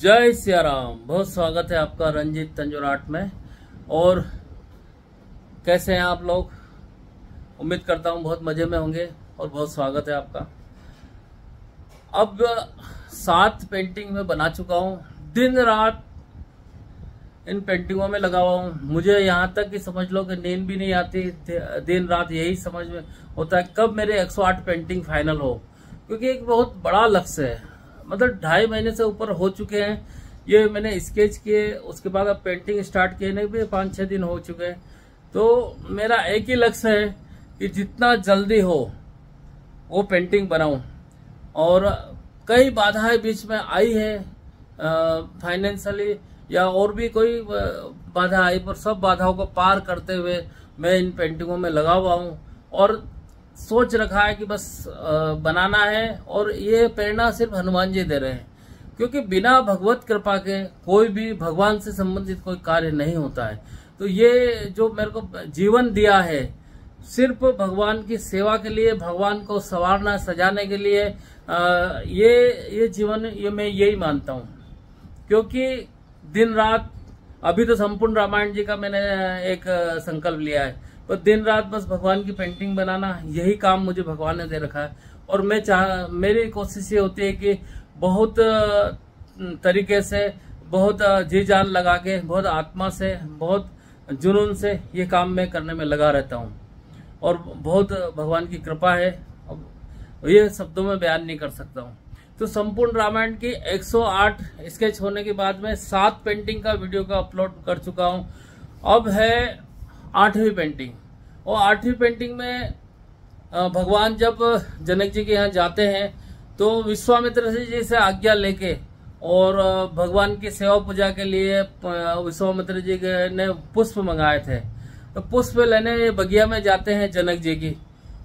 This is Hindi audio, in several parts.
जय सिया राम बहुत स्वागत है आपका रंजीत तंजोर आर्ट में। और कैसे हैं आप लोग? उम्मीद करता हूँ बहुत मज़े में होंगे और बहुत स्वागत है आपका। अब सात पेंटिंग में बना चुका हूँ। दिन रात इन पेंटिंगों में लगा हुआ हूँ। मुझे यहाँ तक कि समझ लो कि नींद भी नहीं आती। दिन रात यही समझ में होता है कब मेरे 108 पेंटिंग फाइनल हो। क्योंकि एक बहुत बड़ा लक्ष्य है। मतलब ढाई महीने से ऊपर हो चुके हैं। ये मैंने स्केच किए, उसके बाद अब पेंटिंग स्टार्ट किए, नहीं भी पाँच छः दिन हो चुके हैं। तो मेरा एक ही लक्ष्य है कि जितना जल्दी हो, वो पेंटिंग बनाऊँ। और कई बाधाएँ बीच में आई है फाइनेंशियली या और भी कोई बाधा आई, पर सब बाधाओं को पार करते हुए मैं इन पेंटिंगों में लगा हुआ हूँ। और सोच रखा है कि बस बनाना है और ये प्रेरणा सिर्फ़ हनुमान जी दे रहे हैं। क्योंकि बिना भगवत कृपा के कोई भी भगवान से संबंधित कोई कार्य नहीं होता है। तो ये जो मेरे को जीवन दिया है, सिर्फ़ भगवान की सेवा के लिए, भगवान को संवारना, सजाने के लिए ये ये जीवन, ये मैं यही मानता हूँ। क्योंकि दिन रात, अभी तो संपूर्ण रामायण जी का मैंने एक संकल्प लिया है। तो दिन रात बस भगवान की पेंटिंग बनाना, यही काम मुझे भगवान ने दे रखा है। और मैं चाह, मेरी कोशिश ये होती है कि बहुत तरीके से, बहुत जी जान लगा के, बहुत आत्मा से, बहुत जुनून से ये काम मैं करने में लगा रहता हूँ। और बहुत भगवान की कृपा है ये शब्दों में बयान नहीं कर सकता हूँ। तो संपूर्ण रामायण की 108 स्केच होने के बाद में सात पेंटिंग का वीडियो का अपलोड कर चुका हूँ। अब है आठवीं पेंटिंग और आठवीं पेंटिंग में भगवान जब जनक जी के यहाँ जाते हैं तो विश्वामित्र जी से आज्ञा लेके और भगवान की सेवा पूजा के लिए विश्वामित्र जी ने पुष्प मंगाए थे। तो पुष्प लेने बगिया में जाते हैं जनक जी की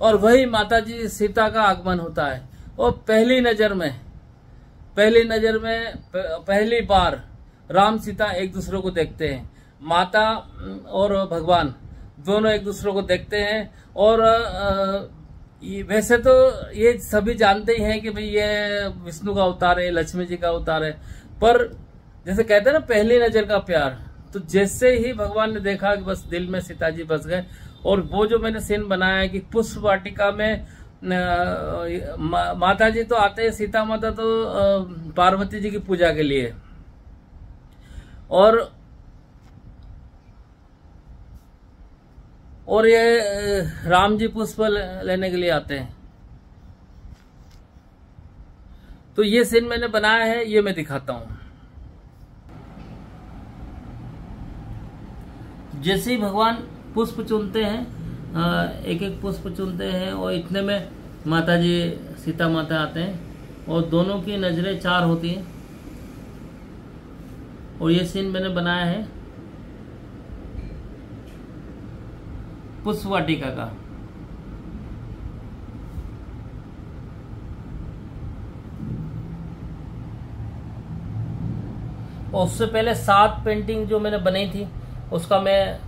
और वही माता जी सीता का आगमन होता है। और पहली नज़र में, पहली नज़र में पहली बार राम सीता एक दूसरे को देखते हैं। माता और भगवान दोनों एक दूसरे को देखते हैं और वैसे तो ये सभी जानते ही हैं कि भाई ये विष्णु का अवतार है लक्ष्मी जी का अवतार है पर जैसे कहते हैं ना पहली नज़र का प्यार तो जैसे ही भगवान ने देखा कि बस दिल में सीता जी बस गए और वो जो मैंने सीन बनाया है कि पुष्प वाटिका में मा, माता जी तो आते हैं सीता माता तो पार्वती जी की पूजा के लिए। और और ये राम जी पुष्प लेने के लिए आते हैं। तो ये सीन मैंने बनाया है, ये मैं दिखाता हूँ। जैसे ही भगवान पुष्प चुनते हैं एक एक पुष्प चुनते हैं और इतने में माता जी सीता माता आते हैं और दोनों की नज़रें चार होती हैं। और ये सीन मैंने बनाया है पुष्प वाटिका का उससे पहले सात पेंटिंग जो मैंने बनाई थी, उसका मैं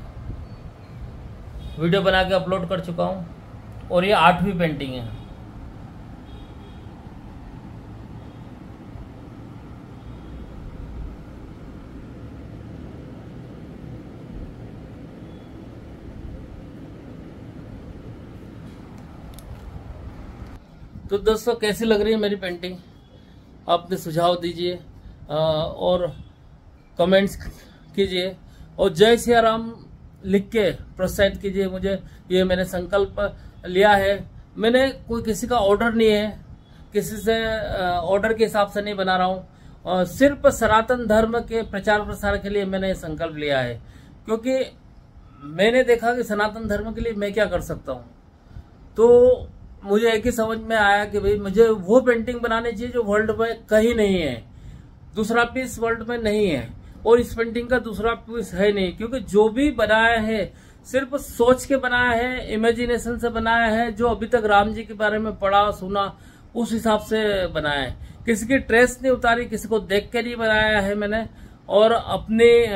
वीडियो बना के अपलोड कर चुका हूँ, और ये आठवीं पेंटिंग है। तो दोस्तों, कैसी लग रही है मेरी पेंटिंग अपने सुझाव दीजिए और कमेंट्स कीजिए, और जय सिया राम लिख के प्रोत्साहित कीजिए मुझे। ये मैंने संकल्प लिया है। मैंने कोई किसी का ऑर्डर नहीं है। किसी से ऑर्डर के हिसाब से नहीं बना रहा हूँ। सिर्फ़ सनातन धर्म के प्रचार प्रसार के लिए मैंने संकल्प लिया है। क्योंकि मैंने देखा कि सनातन धर्म के लिए मैं क्या कर सकता हूँ। तो मुझे एक ही समझ में आया कि भाई मुझे वो पेंटिंग बनानी चाहिए जो वर्ल्ड में कहीं नहीं है। दूसरा पीस वर्ल्ड में नहीं है। और इस पेंटिंग का दूसरा पीस है नहीं, क्योंकि जो भी बनाया है, सिर्फ़ सोच के बनाया है इमेजिनेशन से बनाया है, जो अभी तक राम जी के बारे में पढ़ा, सुना, उस हिसाब से बनाया है। किसी की ट्रेस नहीं उतारी, किसी को देख के नहीं बनाया है मैंने। और अपने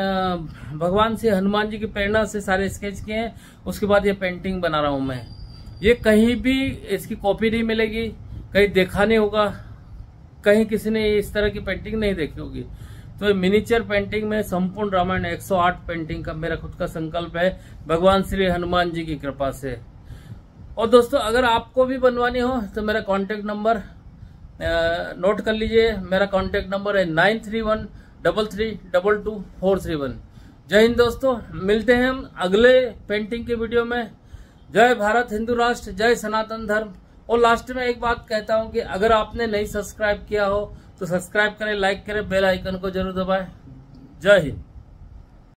भगवान से, हनुमान जी की प्रेरणा से सारे स्केच किए हैं। उसके बाद ये पेंटिंग बना रहा हूँ मैं। ये कहीं भी इसकी कॉपी नहीं मिलेगी, कहीं देखा नहीं होगा, कहीं किसी ने इस तरह की पेंटिंग नहीं देखी होगी। तो मिनीचर पेंटिंग में संपूर्ण रामायण 108 पेंटिंग का मेरा खुद का संकल्प है। भगवान श्री हनुमान जी की कृपा से। और दोस्तों, अगर आपको भी बनवानी हो तो मेरा कांटेक्ट नंबर नोट कर लीजिए। मेरा कांटेक्ट नंबर है nine three one double three double two four three one. जय हिंद दोस्तों, मिलते हैं हम अगले पेंटिंग के वीडियो में। जय भारत, हिंदू राष्ट्र, जय सनातन धर्म। और लास्ट में एक बात कहता हूँ कि अगर आपने नहीं सब्सक्राइब किया हो तो सब्सक्राइब करें लाइक करें बेल आइकन को ज़रूर दबाएँ। जय हिंद।